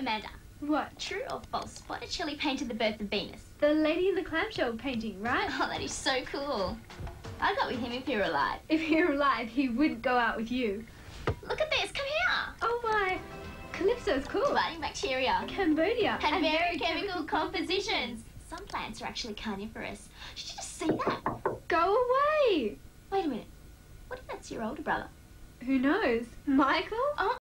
Amanda, What? true or false? Botticelli painted the birth of Venus. The lady in the clamshell painting, right? Oh, that is so cool. I'd go with him if he were alive. If he were alive, he would go out with you. Look at this, come here. Oh my! Calypso's cool. Dividing bacteria. Cambodia. And very chemical compositions. Some plants are actually carnivorous. Did you just see that? Go away! Wait a minute. What if that's your older brother? Who knows? Michael? Oh,